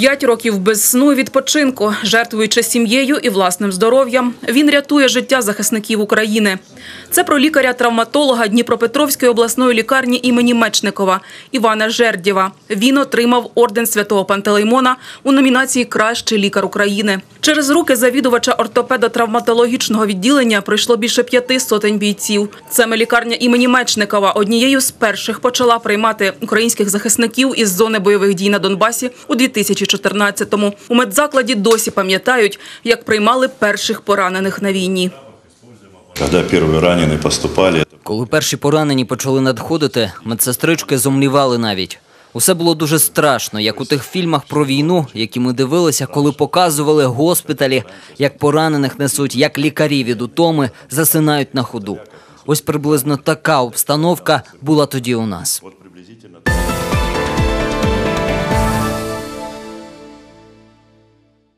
П'ять років без сну і відпочинку, жертвуючи сім'єю і власним здоров'ям, він рятує життя захисників України. Це про лікаря-травматолога Дніпропетровської обласної лікарні імені Мечникова Івана Жердєва. Він отримав орден святого Пантелеймона у номінації Кращий лікар України. Через руки завідувача ортопедо-травматологічного відділення пройшло більше п'яти сотень бійців. Саме лікарня імені Мечникова однією з перших почала приймати українських захисників із зони бойових дій на Донбасі у 2014-му. У медзакладі досі пам'ятають, як приймали перших поранених на війні. Когда первые раненые поступали, Коли перші поранені почали надходити, медсестрички зомлівали навіть. Усе було дуже страшно, як у тих фільмах про війну, які ми дивилися, коли показували госпіталі, як поранених несуть, як лікарі від утоми засинають на ходу. Ось приблизно така обстановка була тоді у нас.